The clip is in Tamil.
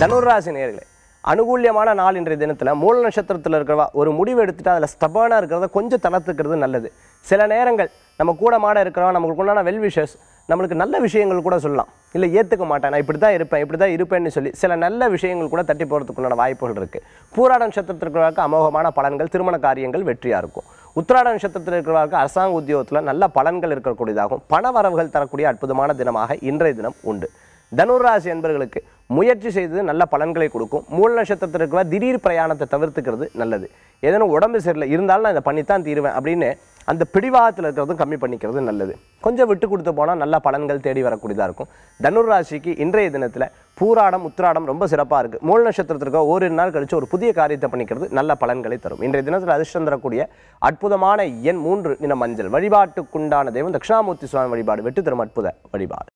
தனுராசி நேர்களே அனுகூல்யமான நாள் இன்றைய தினத்தில் மூல நட்சத்திரத்தில் இருக்கிறவா ஒரு முடிவு எடுத்துட்டு அதில் ஸ்டபானாக இருக்கிறத கொஞ்சம் தளர்த்துக்கிறது நல்லது. சில நேரங்கள் நம்ம கூட மாட இருக்கிறவா நம்மளுக்கு உண்டான வெல் விஷஸ் நம்மளுக்கு நல்ல விஷயங்கள் கூட சொல்லலாம். இல்லை ஏற்றுக்க மாட்டேன் நான் இப்படி தான் இருப்பேன் இப்படி தான் இருப்பேன்னு சொல்லி சில நல்ல விஷயங்கள் கூட தட்டி போகிறதுக்கு உண்டான வாய்ப்புகள் இருக்குது பூராட நட்சத்திரத்திற்கு அமோகமான பலன்கள் திருமண காரியங்கள் வெற்றியாக இருக்கும். உத்திராட நட்சத்திரத்தில் இருக்கிறவர்களுக்கு அரசாங்க உத்தியோகத்தில் நல்ல பலன்கள் இருக்கக்கூடியதாகும். பண வரவுகள் தரக்கூடிய அற்புதமான தினமாக இன்றைய தினம் உண்டு. தனுராசி என்பவர்களுக்கு முயற்சி செய்தது நல்ல பலன்களை கொடுக்கும். மூல நட்சத்திரத்தில் இருக்கிற திடீர் பிரயாணத்தை தவிர்த்துக்கிறது நல்லது. ஏதேனும் உடம்பு சரியில்லை இருந்தாலும் நான் இதை பண்ணித்தான் தீருவேன் அப்படின்னு அந்த பிடிவாதத்தில் இருக்கிறதும் கம்மி பண்ணிக்கிறது நல்லது. கொஞ்சம் விட்டு கொடுத்து போனால் நல்ல பலன்கள் தேடி வரக்கூடியதாக இருக்கும். தனுராசிக்கு இன்றைய தினத்தில் பூராடம் உத்திராடம் ரொம்ப சிறப்பாக இருக்குது மூல நட்சத்திரத்திற்கு ஓரிரு நாள் கழித்து ஒரு புதிய காரியத்தை பண்ணிக்கிறது நல்ல பலன்களை தரும். இன்றைய தினத்தில் அதிர்ஷ்டம் தரக்கூடிய அற்புதமான எண் மூன்று இன மஞ்சள் வழிபாட்டுக்குண்டான தெய்வம் தட்சிணாமூர்த்தி சுவாமி வழிபாடு வெற்றி தரும் அற்புத வழிபாடு.